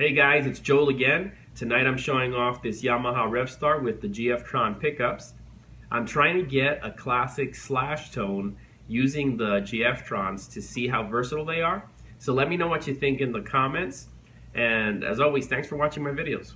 Hey guys, it's Joel again. Tonight I'm showing off this Yamaha RevStar with the GF-Tron pickups. I'm trying to get a classic slash tone using the GF-Trons to see how versatile they are. So let me know what you think in the comments. And as always, thanks for watching my videos.